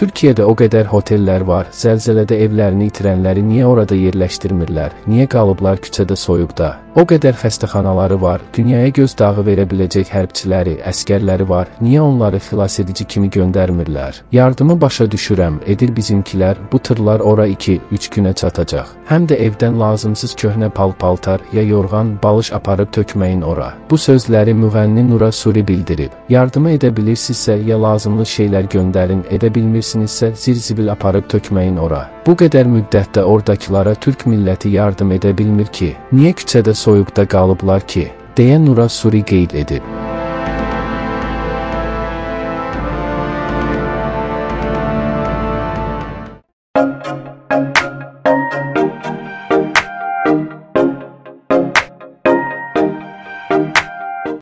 Türkiyədə o qədər hotellər var, zəlzələdə evlərini itirənləri niyə orada yerləşdirmirlər? Niyə qalıblar küçədə soyuqda? O qədər xəstəxanaları var, dünyaya göz dağı verə biləcək hərbçiləri, əskərləri var. Niyə onları xilasedici kimi göndərmirlər? Yardımı başa düşürəm, edir bizimkilər. Bu tırlar ora 2-3 günə çatacaq. Həm də evdən lazımsız köhnə pal-paltar ya yorğan, balış aparıb tökməyin ora. Bu sözləri müğənni Nura Suri bildirib. Yardımı edə bilirsinizsə ya lazımlı şeylər göndərin, edə isə zil-zibil aparıb tökməyin ora. Bu qədər müddətdə ordakılara türk milləti yardım edə bilmir ki, niyə küçədə soyuqda qalıblar ki, deyə Nura Suri qeyd edib.